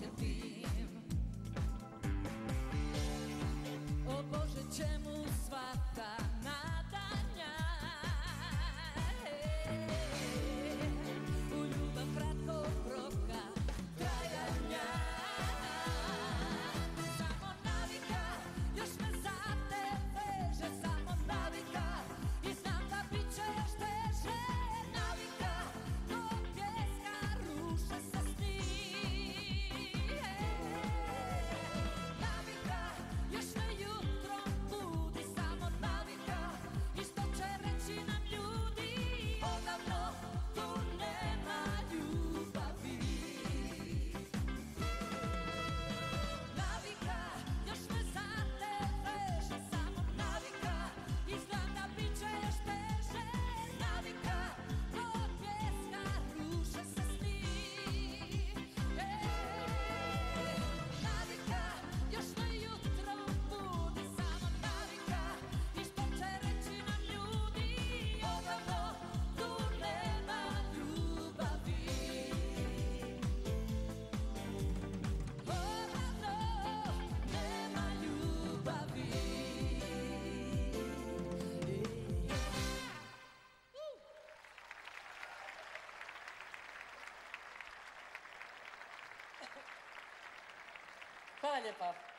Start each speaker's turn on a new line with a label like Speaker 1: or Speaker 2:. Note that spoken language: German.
Speaker 1: sentir.
Speaker 2: Hvala lijepa.